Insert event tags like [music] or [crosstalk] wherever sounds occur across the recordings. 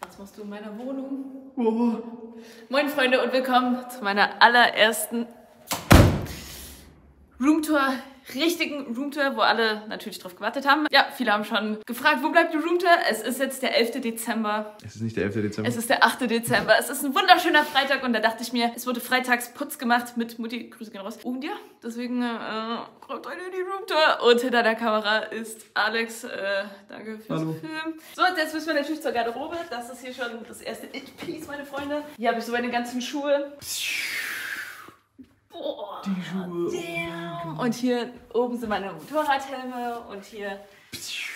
Was machst du in meiner Wohnung? Moin Freunde und willkommen zu meiner allerersten Roomtour richtigen Roomtour, wo alle natürlich drauf gewartet haben. Ja, viele haben schon gefragt, wo bleibt die Roomtour? Es ist jetzt der 11. Dezember. Es ist nicht der 11. Dezember. Es ist der 8. Dezember. Es ist ein wunderschöner Freitag und da dachte ich mir, es wurde freitags Putz gemacht mit Mutti. Grüße gehen raus. Und ja, deswegen äh, kommt heute die Roomtour. Und hinter der Kamera ist Alex. Äh, danke fürs Hallo. Filmen. So, und jetzt müssen wir natürlich zur Garderobe. Das ist hier schon das erste It-Piece, meine Freunde. Hier habe ich so meine ganzen Schuhe. Boah. Die Schuhe. Damn. Und hier oben sind meine Motorradhelme und hier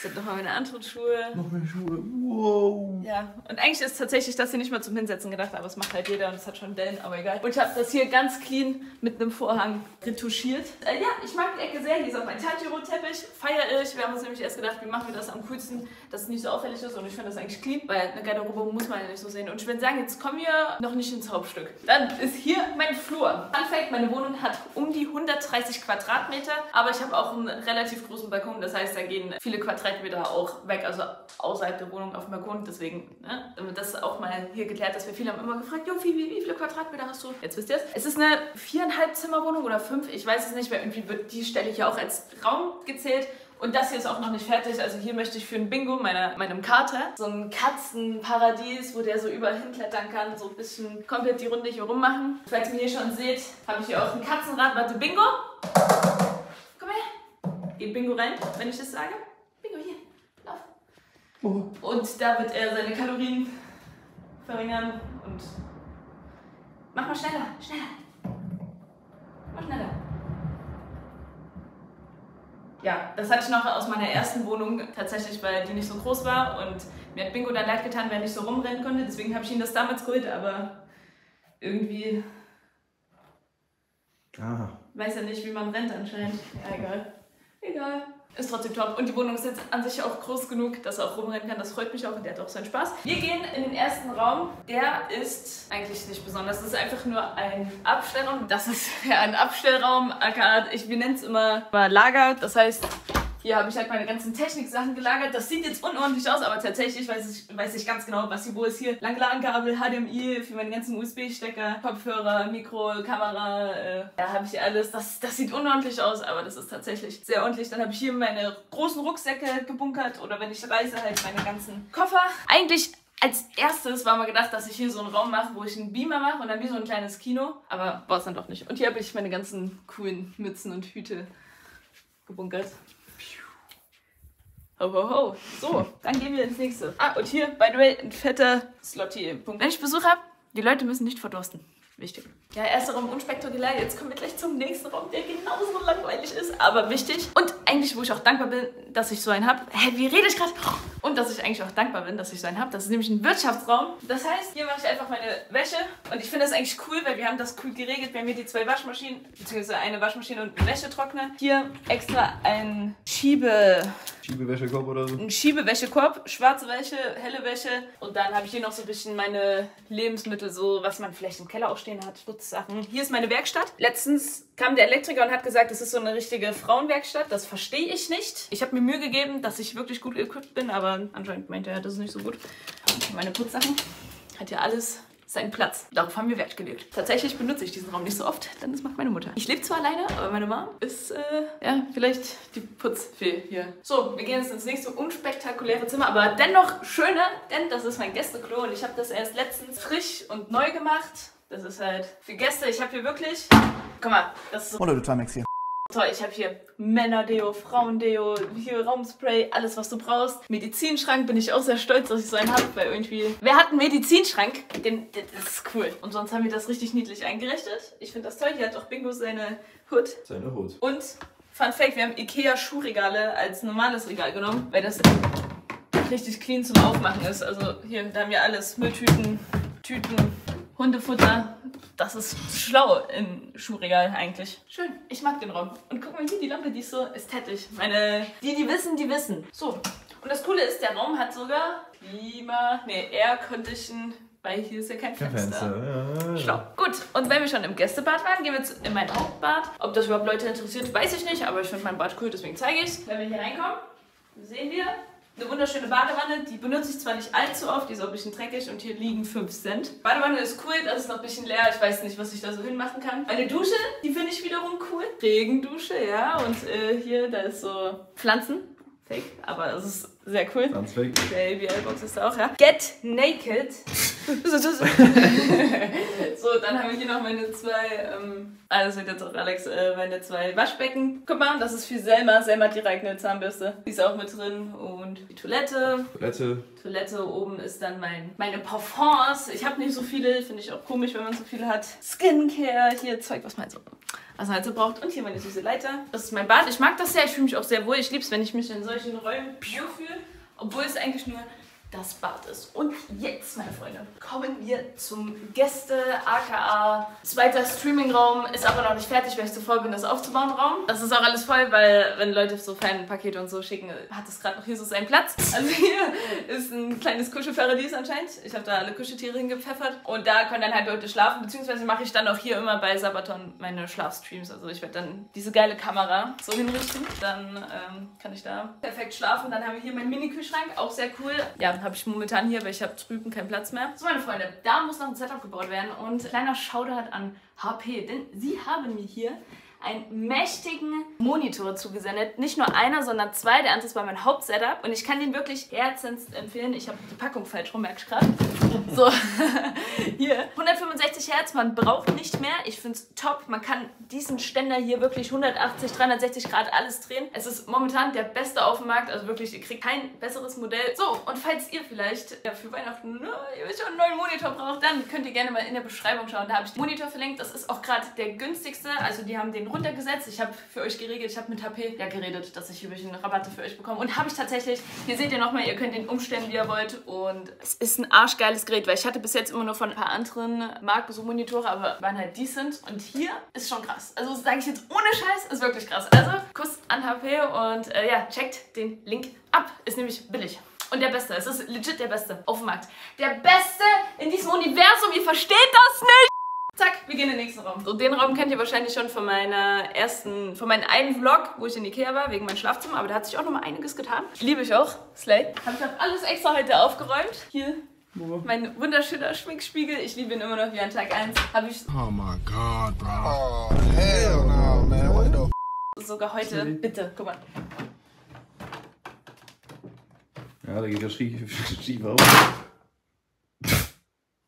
sind nochmal meine anderen Schuhe. Noch mehr Schuhe. Wow. Ja, und eigentlich ist tatsächlich das hier nicht mal zum Hinsetzen gedacht, aber es macht halt jeder und es hat schon Dellen, aber egal. Und ich habe das hier ganz clean mit einem Vorhang retuschiert. Äh, ja, ich mag die Ecke sehr. Hier ist auch mein Tanjiro-Teppich. Feier ich. Wir haben uns nämlich erst gedacht, wie machen wir das am coolsten, dass es nicht so auffällig ist und ich finde das eigentlich clean, weil eine Garderobe muss man ja nicht so sehen. Und ich würde sagen, jetzt kommen wir noch nicht ins Hauptstück. Dann ist hier mein Flur. Fun Fact, meine Wohnung hat um die 130 Quadratmeter, aber ich habe auch einen relativ großen Balkon, das heißt, da gehen viele Quadratmeter auch weg, also außerhalb der Wohnung auf dem Balkon. Deswegen, ne, das auch mal hier geklärt ist, weil viele haben immer gefragt, jo, wie, wie, wie viele Quadratmeter hast du? Jetzt wisst ihr es. Es ist eine viereinhalb Zimmerwohnung oder fünf, ich weiß es nicht, weil irgendwie wird die Stelle hier auch als Raum gezählt. Und das hier ist auch noch nicht fertig. Also hier möchte ich für ein Bingo meiner, meinem Kater so ein Katzenparadies, wo der so überall hinklettern kann, so ein bisschen komplett die Runde hier rummachen. Falls ihr mir hier schon seht, habe ich hier auch ein Katzenrad. Warte, Bingo! Komm her! Geht Bingo rein, wenn ich das sage? Oh. Und da wird er seine Kalorien verringern und mach mal schneller, schneller. Mach schneller. Ja, das hatte ich noch aus meiner ersten Wohnung tatsächlich, weil die nicht so groß war und mir hat Bingo dann leid getan, weil er nicht so rumrennen konnte. Deswegen habe ich ihn das damals geholt, aber irgendwie Ah. weiß er nicht, wie man rennt anscheinend. Ja, egal. Egal. Ist trotzdem top. Und die Wohnung ist jetzt an sich auch groß genug, dass er auch rumrennen kann. Das freut mich auch und der hat auch seinen Spaß. Wir gehen in den ersten Raum. Der ist eigentlich nicht besonders. Das ist einfach nur ein Abstellraum. Das ist [laughs] ja ein Abstellraum. wir nennen es immer Lager. Das heißt, hier habe ich halt meine ganzen Techniksachen gelagert. Das sieht jetzt unordentlich aus, aber tatsächlich weiß ich, weiß ich ganz genau, was hier wo ist. Hier Langladenkabel, HDMI für meine ganzen USB-Stecker, Kopfhörer, Mikro, Kamera. Äh, da habe ich alles. Das, das sieht unordentlich aus, aber das ist tatsächlich sehr ordentlich. Dann habe ich hier meine großen Rucksäcke gebunkert oder wenn ich reise, halt meine ganzen Koffer. Eigentlich als erstes war mal gedacht, dass ich hier so einen Raum mache, wo ich einen Beamer mache und dann wie so ein kleines Kino. Aber war es dann doch nicht. Und hier habe ich meine ganzen coolen Mützen und Hüte gebunkert. Ho, ho, ho. So, dann gehen wir ins nächste. Ah, und hier, by the way, ein fetter Slot hier. Punkt. Wenn ich Besuch habe, die Leute müssen nicht verdursten. Wichtig. Ja, erster Raum unspektakulär. Jetzt kommen wir gleich zum nächsten Raum, der genauso langweilig ist, aber wichtig. Und eigentlich, wo ich auch dankbar bin, dass ich so einen habe. Hä, wie rede ich gerade? Und dass ich eigentlich auch dankbar bin, dass ich so einen habe. Das ist nämlich ein Wirtschaftsraum. Das heißt, hier mache ich einfach meine Wäsche. Und ich finde das eigentlich cool, weil wir haben das cool geregelt. Wir haben hier die zwei Waschmaschinen, beziehungsweise eine Waschmaschine und einen Wäschetrockner. Hier extra ein Schiebe... Schiebewäschekorb oder so. Ein Schiebewäschekorb, schwarze Wäsche, helle Wäsche. Und dann habe ich hier noch so ein bisschen meine Lebensmittel, so was man vielleicht im Keller auch stehen hat, Schutzsachen. Hier ist meine Werkstatt. Letztens kam der Elektriker und hat gesagt, es ist so eine richtige Frauenwerkstatt. Das verstehe ich nicht. Ich habe mir Mühe gegeben, dass ich wirklich gut equipped bin, aber anscheinend meinte er, das ist nicht so gut. Meine Putzsachen hat ja alles seinen Platz. Darauf haben wir Wert gelegt. Tatsächlich benutze ich diesen Raum nicht so oft, denn das macht meine Mutter. Ich lebe zwar alleine, aber meine Mom ist, äh, ja, vielleicht die Putzfee hier. So, wir gehen jetzt ins nächste unspektakuläre Zimmer, aber dennoch schöner, denn das ist mein Gästeklo und ich habe das erst letztens frisch und neu gemacht. Das ist halt für Gäste. Ich habe hier wirklich, guck mal, das ist so Oder du Timex hier. Toll, ich habe hier Männerdeo, Frauendeo, hier Raumspray, alles was du brauchst. Medizinschrank bin ich auch sehr stolz, dass ich so einen habe, weil irgendwie... Wer hat einen Medizinschrank? Den, das ist cool. Und sonst haben wir das richtig niedlich eingerichtet. Ich finde das toll. Hier hat auch Bingo seine Hood. Seine Hut. Und, Fun Fact, wir haben Ikea Schuhregale als normales Regal genommen, weil das richtig clean zum Aufmachen ist. Also hier, da haben wir alles. Mülltüten, Tüten, Hundefutter. Das ist schlau im Schuhregal eigentlich. Schön, ich mag den Raum. Und guck mal hier, die Lampe, die ist so ästhetisch. Meine, die, die wissen, die wissen. So, und das Coole ist, der Raum hat sogar Klima, nee, Air Condition, weil hier ist ja kein Kein Fenster. Fenster. Ja. Schlau. Gut, und wenn wir schon im Gästebad waren, gehen wir jetzt in mein Hauptbad. Ob das überhaupt Leute interessiert, weiß ich nicht, aber ich finde mein Bad cool, deswegen zeige ich es. Wenn wir hier reinkommen, sehen wir Eine wunderschöne Badewanne, die benutze ich zwar nicht allzu oft, die ist auch ein bisschen dreckig und hier liegen 5 Cent. Badewanne ist cool, das ist noch ein bisschen leer, ich weiß nicht, was ich da so hinmachen kann. Eine Dusche, die finde ich wiederum cool. Regendusche, ja, und äh, hier, da ist so Pflanzen. Fake, aber es ist sehr cool. Ganz fake. Der ABL-Box ist da auch, ja. Get Naked. [laughs] so, dann haben wir hier noch meine zwei, ähm, also wird jetzt auch Alex, äh, meine zwei Waschbecken. Guck mal, das ist für Selma. Selma hat die eigene Zahnbürste. Die ist auch mit drin. Und die Toilette. Toilette. Toilette oben ist dann mein, meine Parfums. Ich habe nicht so viele, finde ich auch komisch, wenn man so viele hat. Skincare, hier Zeug, was man halt so, was man halt so braucht. Und hier meine süße Leiter. Das ist mein Bad. Ich mag das sehr, ich fühle mich auch sehr wohl. Ich liebe es, wenn ich mich in solchen Räumen fühle. Obwohl es eigentlich nur das Bad ist. Und jetzt, meine Freunde, kommen wir zum Gäste, aka zweiter Streamingraum. Ist aber noch nicht fertig, weil ich zu voll bin, das aufzubauen, Raum. Das ist auch alles voll, weil wenn Leute so Fanpakete und so schicken, hat es gerade noch hier so seinen Platz. [laughs] Also hier ist ein kleines Kuschelparadies anscheinend. Ich habe da alle Kuscheltiere hingepfeffert. Und da können dann halt Leute schlafen, beziehungsweise mache ich dann auch hier immer bei Sabaton meine Schlafstreams. Also ich werde dann diese geile Kamera so hinrichten. Dann ähm, kann ich da perfekt schlafen. Dann haben wir hier meinen Mini-Kühlschrank, auch sehr cool. Ja, habe ich momentan hier, weil ich habe drüben keinen Platz mehr. So, meine Freunde, da muss noch ein Setup gebaut werden und kleiner Shoutout an HP, denn sie haben mir hier einen mächtigen Monitor zugesendet. Nicht nur einer, sondern zwei. Der andere war mein Hauptsetup. Und ich kann den wirklich herzens empfehlen. Ich habe die Packung falsch rum, merkst du gerade? So, [laughs] hier. 165 Hertz, man braucht nicht mehr. Ich finde es top. Man kann diesen Ständer hier wirklich 180, 360 Grad alles drehen. Es ist momentan der beste auf dem Markt. Also wirklich, ihr kriegt kein besseres Modell. So, und falls ihr vielleicht für Weihnachten ne, ihr wisst einen neuen Monitor braucht, dann könnt ihr gerne mal in der Beschreibung schauen. Da habe ich den Monitor verlinkt. Das ist auch gerade der günstigste. Also die haben den runtergesetzt. Ich habe für euch geregelt, ich habe mit HP ja geredet, dass ich hier bisschen Rabatte für euch bekomme. Und habe ich tatsächlich. Hier seht ihr nochmal, ihr könnt den umstellen, wie ihr wollt. Und es ist ein arschgeiles Gerät, weil ich hatte bis jetzt immer nur von ein paar anderen Marken so Monitore, aber waren halt decent. Und hier ist schon krass. Also sage ich jetzt ohne Scheiß, ist wirklich krass. Also Kuss an HP und äh, ja, checkt den Link ab. Ist nämlich billig. Und der Beste. Es ist legit der Beste auf dem Markt. Der Beste in diesem Universum. Ihr versteht das nicht! Zack, wir gehen in den nächsten Raum. So, den Raum kennt ihr wahrscheinlich schon von meiner ersten, von meinem einen Vlog, wo ich in Ikea war, wegen meinem Schlafzimmer. Aber da hat sich auch noch mal einiges getan. Liebe ich auch. Slay. Habe ich auch alles extra heute aufgeräumt. Hier mein wunderschöner Schminkspiegel. Ich liebe ihn immer noch wie an Tag 1. Habe ich Oh my god, bro. Oh, hell no, man. What the sogar heute. Bitte, guck mal. Ja, da geht ja schief, [laughs] schief auf.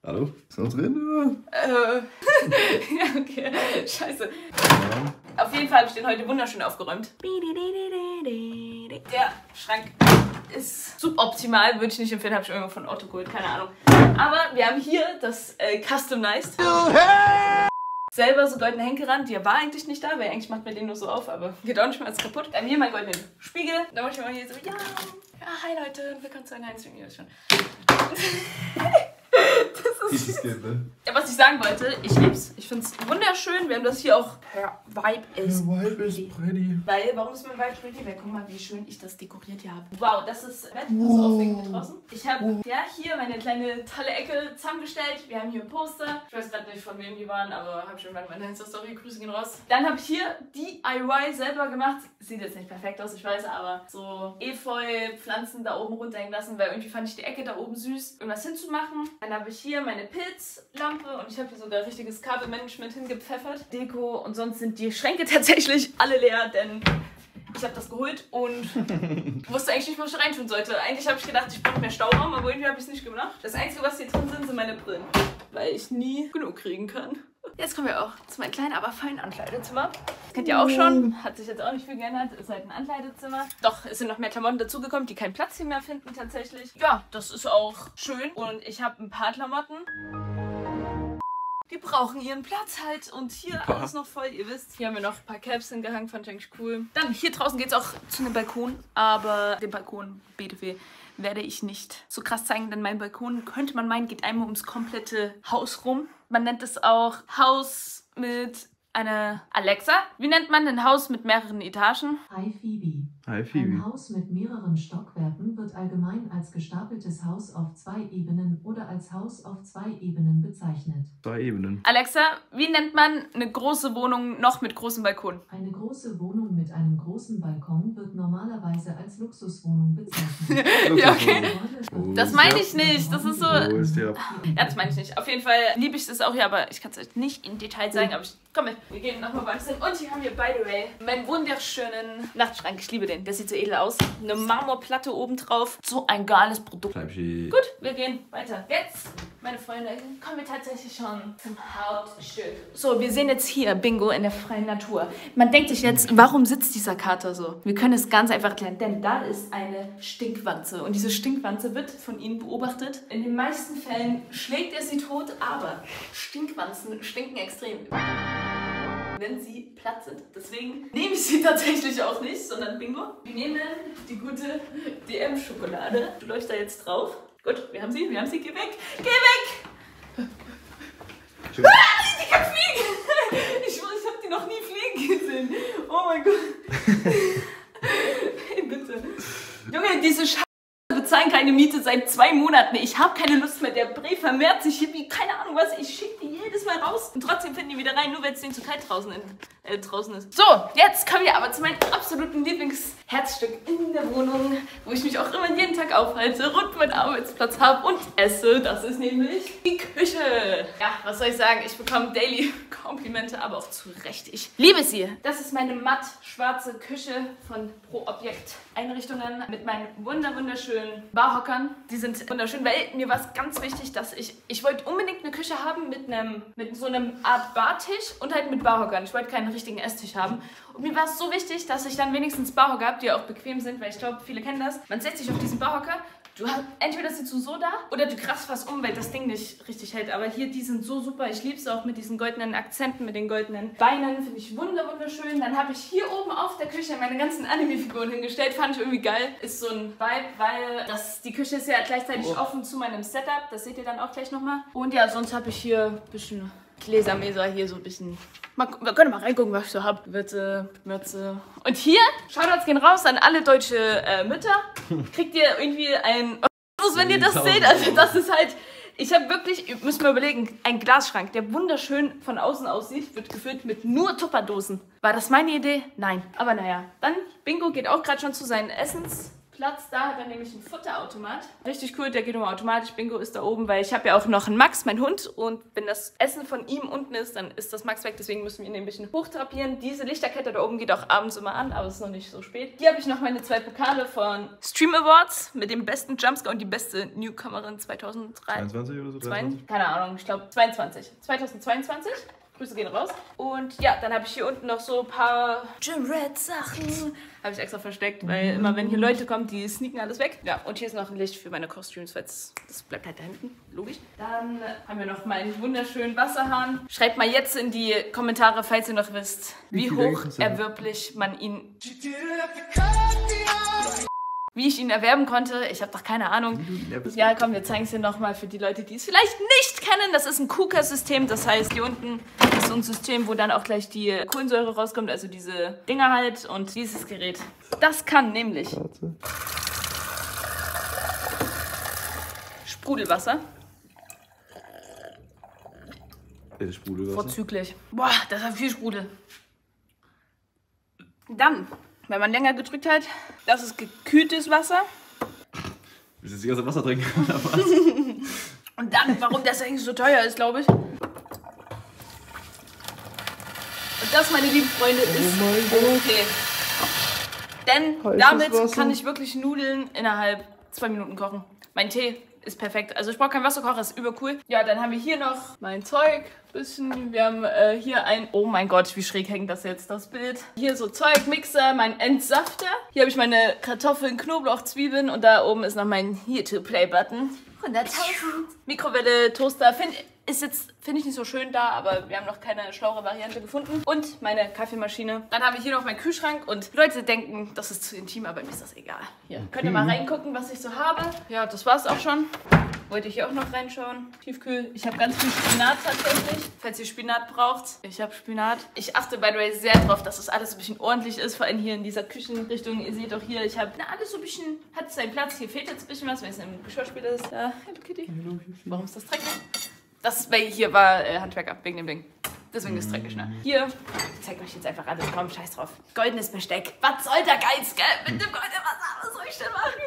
Hallo? Ist noch drin? Äh. [laughs] ja, okay. Scheiße. Ja. Auf jeden Fall habe ich den heute wunderschön aufgeräumt. Der Schrank ist suboptimal, würde ich nicht empfehlen, habe ich irgendwo von Otto geholt, keine Ahnung. Aber wir haben hier das äh, Customized. Selber so goldene Henkelrand, die war eigentlich nicht da, weil eigentlich macht man den nur so auf, aber geht auch nicht mehr als kaputt. Dann hier mein goldenen Spiegel. Da muss ich mal hier so, ja, ja, hi Leute, willkommen zu einer neuen Stream. Schon. [laughs] ist Dieses ne? ja, was ich sagen wollte, ich lieb's. Ich find's wunderschön. Wir haben das hier auch per Vibe is Vibe is pretty. Weil, warum ist mein Vibe pretty? Weil guck mal, wie schön ich das dekoriert hier habe. Wow, das ist Bett, das ist draußen. Ich habe ja hier meine kleine tolle Ecke zusammengestellt. Wir haben hier Poster. Ich weiß gerade nicht, von wem die waren, aber habe schon mal meine Insta-Story. Grüße gehen raus. Dann habe ich hier DIY selber gemacht. Sieht jetzt nicht perfekt aus, ich weiß, aber so Efeu, Pflanzen da oben runterhängen lassen, weil irgendwie fand ich die Ecke da oben süß, irgendwas hinzumachen. Dann habe ich hier meine Pilzlampe und ich habe hier sogar richtiges Kabelmanagement hingepfeffert. Deko und sonst sind die Schränke [laughs] tatsächlich alle leer, denn ich habe das geholt und [laughs] wusste eigentlich nicht, was ich reintun sollte. Eigentlich habe ich gedacht, ich brauche mehr Stauraum, aber irgendwie habe ich es nicht gemacht. Das Einzige, was hier drin sind, sind meine Brillen, weil ich nie genug kriegen kann. Jetzt kommen wir auch zu meinem kleinen, aber feinen Ankleidezimmer. Das kennt ihr auch schon. Hat sich jetzt auch nicht viel geändert. Ist halt ein Ankleidezimmer. Doch, es sind noch mehr Klamotten dazugekommen, die keinen Platz hier mehr finden tatsächlich. Ja, das ist auch schön. Und ich habe ein paar Klamotten. Die brauchen ihren Platz halt. Und hier alles noch voll, ihr wisst. Hier haben wir noch ein paar Caps hingehangen, fand ich eigentlich cool. Dann hier draußen geht es auch zu einem Balkon. Aber den Balkon, BTW, werde ich nicht so krass zeigen, denn mein Balkon, könnte man meinen, geht einmal ums komplette Haus rum. Man nennt es auch Haus mit einer Alexa. Wie nennt man ein Haus mit mehreren Etagen? Hi Phoebe. Hi Ein Phoebe. Haus mit mehreren Stockwerken wird allgemein als gestapeltes Haus auf zwei Ebenen oder als Haus auf zwei Ebenen bezeichnet. Zwei Ebenen. Alexa, wie nennt man eine große Wohnung noch mit großem Balkon? Eine große Wohnung mit einem großen Balkon wird normalerweise als Luxuswohnung bezeichnet. [laughs] Ja, okay. Das meine ich nicht. Das ist so. Wo ist der? Ja, das meine ich nicht. Auf jeden Fall liebe ich das auch hier, aber ich kann es euch nicht in Detail sagen. Aber ich, komm mit, wir gehen nochmal beim Sinn. Und hier haben wir, by the way, meinen wunderschönen Nachtschrank. Ich liebe den. Der sieht so edel aus. Eine Marmorplatte oben drauf. So ein geiles Produkt. Gut, wir gehen weiter. Jetzt, meine Freunde, kommen wir tatsächlich schon zum Hauptstück. So, wir sehen jetzt hier Bingo in der freien Natur. Man denkt sich jetzt, warum sitzt dieser Kater so? Wir können es ganz einfach klären, denn da ist eine Stinkwanze. Und diese Stinkwanze wird von ihnen beobachtet. In den meisten Fällen schlägt er sie tot, aber Stinkwanzen stinken extrem wenn sie platt sind. Deswegen nehme ich sie [laughs] tatsächlich auch nicht, sondern Bingo. Wir nehmen die gute DM-Schokolade. Du läufst da jetzt drauf. Gut, wir haben sie, wir haben sie. Geh weg! Geh weg! Ah, die kann fliegen! [laughs] Ich, schwöre, ich habe die noch nie fliegen gesehen. Oh mein Gott. [laughs] Hey, bitte. Junge, diese Sch bezahlen keine Miete seit zwei Monaten. Ich habe keine Lust mehr. Der Bre vermehrt sich hier wie keine Ahnung was. Ich schicke die jedes Mal raus. Und trotzdem finden die wieder rein, nur wenn es denen zu kalt draußen, in, äh, draußen ist. So, jetzt kommen wir aber zu meinem absoluten Lieblingsherzstück in der Wohnung, wo ich mich auch immer jeden Tag aufhalte und meinen Arbeitsplatz habe und esse. Das ist nämlich die Küche. Ja, was soll ich sagen? Ich bekomme daily [laughs] Komplimente, aber auch zu Recht. Ich liebe sie. Das ist meine matt schwarze Küche von Pro Objekt Einrichtungen mit meinen wunder wunderschönen Barhockern. Die sind wunderschön, weil mir war es ganz wichtig, dass ich ich wollte unbedingt eine Küche haben mit einem mit so einem Art Bartisch und halt mit Barhockern. Ich wollte keinen richtigen Esstisch haben. Und mir war es so wichtig, dass ich dann wenigstens Barhocker habe, die auch bequem sind, weil ich glaube, viele kennen das. Man setzt sich auf diesen Barhocker Du hast, entweder sitzt du so da oder du krachst was um, weil das Ding nicht richtig hält. Aber hier, die sind so super. Ich liebe es auch mit diesen goldenen Akzenten, mit den goldenen Beinen. Finde ich wunder wunderschön. Dann habe ich hier oben auf der Küche meine ganzen Anime-Figuren hingestellt. Fand ich irgendwie geil. Ist so ein Vibe, weil das, die Küche ist ja gleichzeitig offen zu meinem Setup. Das seht ihr dann auch gleich nochmal. Und ja, sonst habe ich hier ein bisschen Gläsermeser hier so ein bisschen. Mal, wir können mal reingucken, was ich so hab. Mütze, Mütze. Und hier, Shoutouts gehen raus an alle deutsche äh, Mütter. Kriegt ihr irgendwie ein. Was ist, wenn ihr das seht? Also, das ist halt. Ich habe wirklich, ihr müsst mal überlegen, ein Glasschrank, der wunderschön von außen aussieht, wird gefüllt mit nur Tupperdosen. War das meine Idee? Nein. Aber naja, dann Bingo geht auch gerade schon zu seinen Essensplatz. Da hat er nämlich einen Futterautomat. Richtig cool, der geht immer automatisch. Bingo ist da oben, weil ich habe ja auch noch einen Max, mein Hund. Und wenn das Essen von ihm unten ist, dann ist das Max weg. Deswegen müssen wir ihn ein bisschen hochtrapieren. Diese Lichterkette da oben geht auch abends immer an, aber es ist noch nicht so spät. Hier habe ich noch meine zwei Pokale von Stream Awards mit dem besten Jumpscare und die beste Newcomerin 2003. 22 oder so? Zwei, 23? keine Ahnung, ich glaube 22. 2022. Grüße gehen raus. Und ja, dann habe ich hier unten noch so ein paar Gym Red Sachen. Habe ich extra versteckt, weil immer wenn hier Leute kommen, die sneaken alles weg. Ja, und hier ist noch ein Licht für meine Costumes, weil das bleibt halt da hinten. Logisch. Dann haben wir noch meinen wunderschönen Wasserhahn. Schreibt mal jetzt in die Kommentare, falls ihr noch wisst, wie hoch erwirblich man ihn wie ich ihn erwerben konnte. Ich habe doch keine Ahnung. Ja, komm, wir zeigen es dir nochmal für die Leute, die es vielleicht nicht kennen. Das ist ein KUKA-System. Das heißt, hier unten ist so ein System, wo dann auch gleich die Kohlensäure rauskommt. Also diese Dinger halt. Und dieses Gerät, das kann nämlich Warte. Sprudelwasser. Äh, Sprudelwasser. Vorzüglich. Boah, das hat viel Sprudel. Dann, wenn man länger gedrückt hat, das ist gekühltes Wasser. Willst du jetzt die ganze Wasser trinken? [laughs] oder was? Und dann, warum das eigentlich so teuer ist, glaube ich. Und das, meine lieben Freunde, ist okay. Denn Heißes damit Wasser. kann ich wirklich Nudeln innerhalb zwei Minuten kochen. Mein Tee ist perfekt. Also ich brauche kein Wasserkocher, ist übercool. Ja, dann haben wir hier noch mein Zeug. Bisschen. Wir haben äh, hier ein. Oh mein Gott, wie schräg hängt das jetzt, das Bild. Hier so Zeug, Mixer, mein Entsafter. Hier habe ich meine Kartoffeln, Knoblauch, Zwiebeln und da oben ist noch mein Here to Play Button. 100.000. Mikrowelle, Toaster. Find, Ist jetzt, finde ich, nicht so schön da, aber wir haben noch keine schlauere Variante gefunden. Und meine Kaffeemaschine. Dann habe ich hier noch meinen Kühlschrank und Leute denken, das ist zu intim, aber mir ist das egal. Hier, könnt ihr mal reingucken, was ich so habe. Ja, das war's auch schon. Wollte ich hier auch noch reinschauen. Tiefkühl. Ich habe ganz viel Spinat tatsächlich. Falls ihr Spinat braucht. Ich habe Spinat. Ich achte, by the way, sehr drauf, dass das alles ein bisschen ordentlich ist. Vor allem hier in dieser Küchenrichtung. Ihr seht auch hier, ich habe alles so ein bisschen, hat seinen Platz. Hier fehlt jetzt ein bisschen was, wenn es im Geschirrspüler ist. Da, Hello Kitty. Warum ist das dreckig? Das, hier war äh, Handwerker, wegen dem Ding. Deswegen ist es dreckig, ne? Hier, ich zeig euch jetzt einfach alles. Komm, scheiß drauf. Goldenes Besteck. Was soll der Geiz, gell? Mit dem goldenen was soll ich denn machen?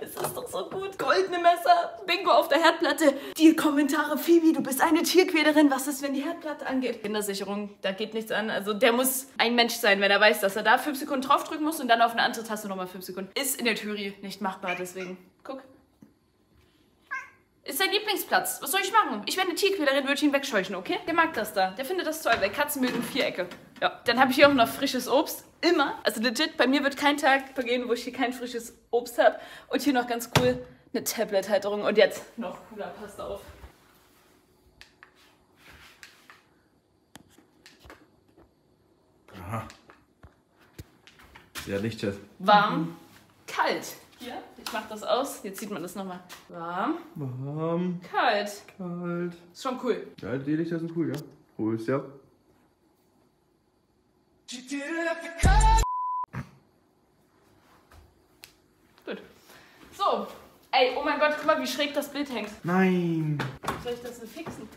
Es ist doch so gut. Goldene Messer, Bingo auf der Herdplatte. Die Kommentare, Phoebe, du bist eine Tierquälerin. Was ist, wenn die Herdplatte angeht? Kindersicherung, da geht nichts an. Also der muss ein Mensch sein, wenn er weiß, dass er da 5 Sekunden draufdrücken muss und dann auf eine andere Taste nochmal 5 Sekunden. Ist in der Theorie nicht machbar, deswegen. Guck. Ist sein Lieblingsplatz. Was soll ich machen? Ich wäre eine Tierquälerin, würde ich ihn wegscheuchen, okay? Der mag das da. Der findet das toll, weil Katzen mögen Vierecke. Ja. Dann habe ich hier auch noch frisches Obst. Immer. Also legit, bei mir wird kein Tag vergehen, wo ich hier kein frisches Obst habe. Und hier noch ganz cool eine Tablet-Halterung. Und jetzt noch cooler, passt auf. Aha. Sehr Lichtschatz. Warm, kalt. Hier, ich mach das aus. Jetzt sieht man das nochmal. Warm, Warm, kalt. kalt. Ist schon cool. Ja, die Lichter sind cool, ja. Holst ja. Gut. So. Ey, oh mein Gott, guck mal, wie schräg das Bild hängt. Nein. Soll ich das denn fixen?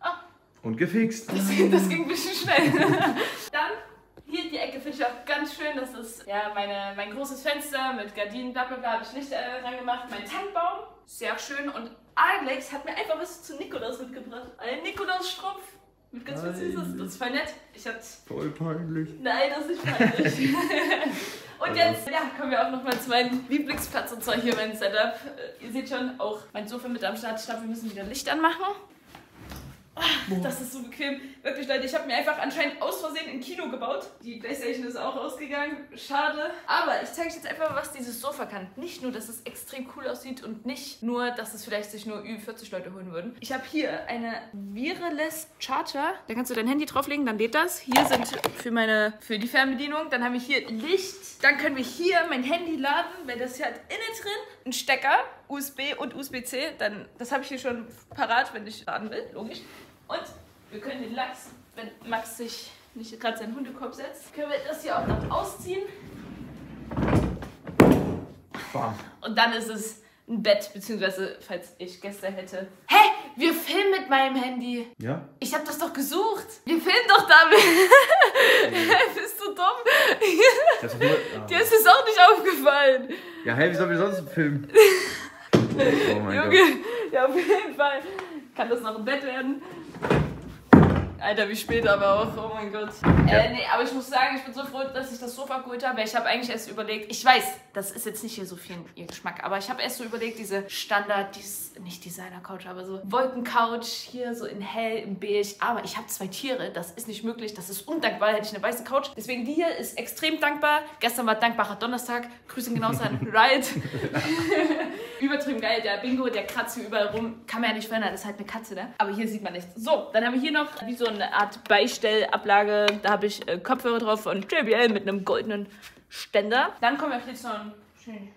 Ah, Und gefixt. Das, das ging ein bisschen schnell. Dann, hier die Ecke finde ich auch ganz schön. Das ist ja meine, mein großes Fenster mit Gardinen, bla bla bla, habe ich Licht äh, dran gemacht. Mein Tannenbaum, sehr schön. Und Alex hat mir einfach was zu Nikolaus mitgebracht. Ein Nikolaus-Strumpf. Mit ganz viel. Süßes. Das ist voll nett. Ich hab's. Voll peinlich. Nein, das ist nicht peinlich. [laughs] [laughs] Und jetzt ja, kommen wir auch nochmal zu meinem Lieblingsplatz und zwar hier mein Setup. Äh, Ihr seht schon, auch mein Sofa mit am Start. Ich glaube, wir müssen wieder Licht anmachen. Ah, Das ist so bequem. Wirklich, Leute, ich habe mir einfach anscheinend aus Versehen ein Kino gebaut. Die Playstation ist auch ausgegangen. Schade. Aber ich zeige euch jetzt einfach, was dieses Sofa kann. Nicht nur, dass es extrem cool aussieht und nicht nur, dass es vielleicht sich nur Ü40 Leute holen würden. Ich habe hier eine Wireless Charger. Da kannst du dein Handy drauflegen, dann lädt das. Hier sind für meine, für die Fernbedienung. Dann habe ich hier Licht. Dann können wir hier mein Handy laden, weil das hier hat innen drin einen Stecker, USB und USB-C. Dann, das habe ich hier schon parat, wenn ich laden will, logisch. Und wir können den Lachs, wenn Max sich nicht gerade seinen Hundekorb setzt, können wir das hier auch noch ausziehen. Bam. Und dann ist es ein Bett, beziehungsweise, falls ich Gäste hätte. Hä? Wir filmen mit meinem Handy. Ja? Ich habe das doch gesucht. Wir filmen doch damit. [laughs] Bist du dumm? Das nur, [laughs] ah. Dir ist es auch nicht aufgefallen. Ja, hey, wie sollen wir sonst filmen? [laughs] Oh mein Junge, ja, auf jeden Fall. Kann das noch ein Bett werden? Alter, wie spät aber auch. Oh mein Gott. Äh, nee, aber ich muss sagen, ich bin so froh, dass ich das Sofa geholt habe. Ich habe eigentlich erst überlegt, ich weiß, das ist jetzt nicht hier so viel ihr Geschmack, aber ich habe erst so überlegt, diese Standard, dies, nicht Designer-Couch, aber so Wolkencouch, hier so in hell, in beige. Aber ich habe zwei Tiere, das ist nicht möglich, das ist undankbar, hätte ich eine weiße Couch. Deswegen die hier ist extrem dankbar. Gestern war dankbarer Donnerstag. Grüße genauso an [laughs] Riot. [laughs] Übertrieben geil, der Bingo, der kratzt hier überall rum. Kann man ja nicht verändern, das ist halt eine Katze, ne? Aber hier sieht man nichts. So, dann haben wir hier noch wie so eine Art Beistellablage. Da habe ich äh, Kopfhörer drauf von JBL mit einem goldenen Ständer. Dann kommen wir hier zu einem schönen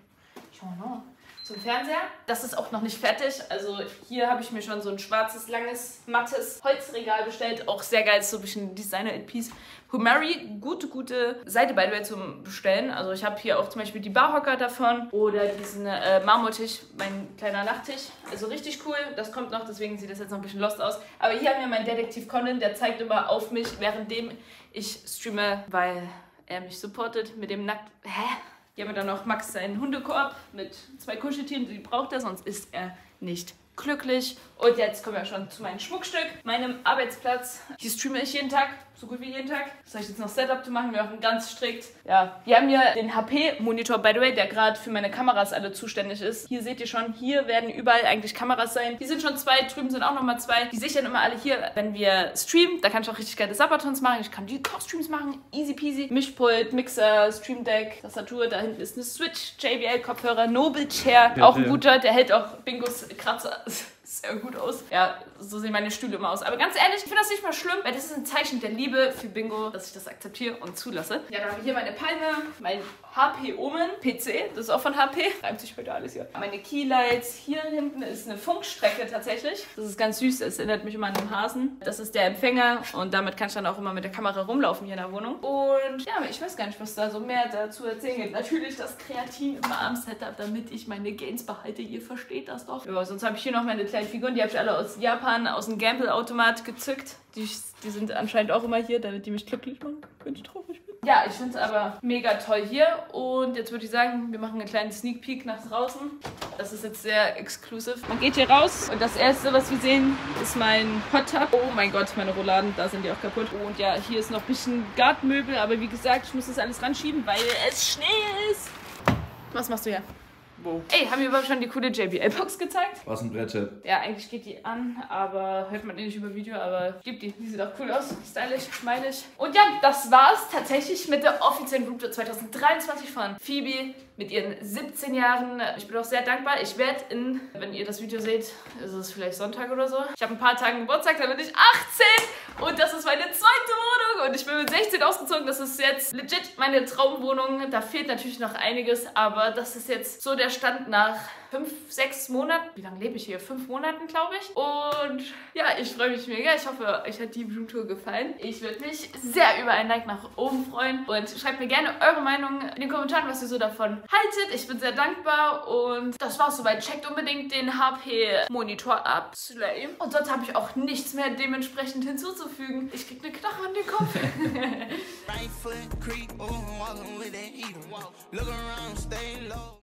zum Fernseher. Das ist auch noch nicht fertig. Also hier habe ich mir schon so ein schwarzes, langes, mattes Holzregal bestellt. Auch sehr geil, so ein bisschen Designer-Piece. Humari, gute, gute Seite by the way zum Bestellen. Also ich habe hier auch zum Beispiel die Barhocker davon oder diesen äh, Marmortisch, mein kleiner Nachttisch. Also richtig cool. Das kommt noch, deswegen sieht das jetzt noch ein bisschen lost aus. Aber hier haben wir meinen Detektiv Conan, der zeigt immer auf mich, währenddem ich streame, weil er mich supportet mit dem Nackt... Hä? Hier haben wir dann noch Max seinen Hundekorb mit zwei Kuscheltieren, die braucht er, sonst ist er nicht glücklich. Und jetzt kommen wir schon zu meinem Schmuckstück, meinem Arbeitsplatz. Hier streame ich jeden Tag, so gut wie jeden Tag. Soll ich jetzt noch Setup zu machen? Wir machen ganz strikt. Ja, wir haben hier den HP-Monitor, by the way, der gerade für meine Kameras alle zuständig ist. Hier seht ihr schon, hier werden überall eigentlich Kameras sein. Hier sind schon zwei, drüben sind auch nochmal zwei. Die sichern immer alle hier, wenn wir streamen. Da kann ich auch richtig geile Sabatons machen. Ich kann die Kochstreams machen, easy peasy. Mischpult, Mixer, Stream Deck, Tastatur. Da hinten ist eine Switch, JBL-Kopfhörer, Noble Chair. Ja, auch ein guter, der hält auch Bingos Kratzer. [laughs] sehr gut aus. Ja, so sehen meine Stühle immer aus. Aber ganz ehrlich, ich finde das nicht mal schlimm, weil das ist ein Zeichen der Liebe für Bingo, dass ich das akzeptiere und zulasse. Ja, dann habe ich hier meine Palme, mein HP Omen PC, das ist auch von HP. Reimt sich heute alles hier. Meine Keylights, hier hinten ist eine Funkstrecke tatsächlich. Das ist ganz süß, das erinnert mich immer an einen Hasen. Das ist der Empfänger und damit kann ich dann auch immer mit der Kamera rumlaufen hier in der Wohnung. Und ja, ich weiß gar nicht, was da so mehr dazu erzählen gibt. Natürlich das Kreatin immer am Setup, damit ich meine Gains behalte. Ihr versteht das doch. Ja, sonst habe ich hier noch meine kleinen Figuren, die habe ich alle aus Japan, aus dem Gamble-Automat gezückt. Die, die sind anscheinend auch immer hier, damit die mich glücklich machen, wenn ich traurig bin. Ja, ich finde es aber mega toll hier. Und jetzt würde ich sagen, wir machen einen kleinen Sneak Peek nach draußen. Das ist jetzt sehr exclusive. Man geht hier raus und das erste, was wir sehen, ist mein Hot Tub. Oh mein Gott, meine Rouladen, da sind die auch kaputt. Und ja, hier ist noch ein bisschen Gartenmöbel, aber wie gesagt, ich muss das alles ranschieben, weil es Schnee ist. Was machst du hier? Wo? Ey, haben wir überhaupt schon die coole JBL-Box gezeigt? Was ein Brette. Ja, eigentlich geht die an, aber hört man eh nicht über Video, aber gibt die. Die sieht auch cool aus. Stylisch, schmeidig. Und ja, das war's tatsächlich mit der offiziellen Roomtour 2023 von Phoebe mit ihren 17 Jahren. Ich bin auch sehr dankbar. Ich werde in, wenn ihr das Video seht, ist es vielleicht Sonntag oder so. Ich habe ein paar Tage Geburtstag, dann bin ich 18 und das ist meine zweite Wohnung und ich bin mit 16 ausgezogen. Das ist jetzt legit meine Traumwohnung. Da fehlt natürlich noch einiges, aber das ist jetzt so der Stand nach fünf, sechs Monaten. Wie lange lebe ich hier? Fünf Monaten, glaube ich. Und ja, ich freue mich mega. Ich hoffe, euch hat die Roomtour gefallen. Ich würde mich sehr über ein Like nach oben freuen. Und schreibt mir gerne eure Meinung in den Kommentaren, was ihr so davon haltet. Ich bin sehr dankbar. Und das war's soweit. Checkt unbedingt den HP-Monitor ab. Slay. Und sonst habe ich auch nichts mehr dementsprechend hinzuzufügen. Ich krieg eine Knarre an den Kopf. [laughs] Right foot creep. Look around, stay low.